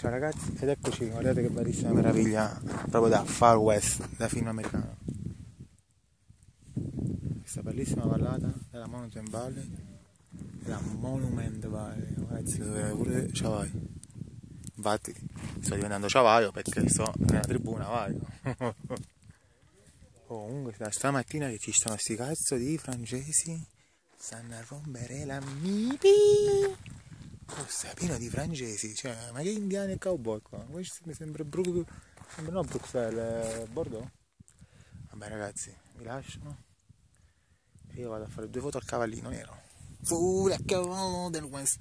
Ciao ragazzi ed eccoci, guardate che bellissima meraviglia proprio da Far West, da film americano. Questa bellissima vallata della Mountain Valley, della Monument Valley, ragazzi dove pure Ciavaio. Infatti sto diventando Ciavaio perché sto nella tribuna Vaio. oh, comunque da stamattina che ci stanno sti cazzo di francesi stanno a rompere la mipi. Questo è pieno di francesi, cioè, ma che indiani e cowboy qua? Questo mi sembra Bru- sembra no Bruxelles, Bordeaux. Vabbè ragazzi, mi lasciano. Io vado a fare due foto al cavallino nero. Full a cavallo del West.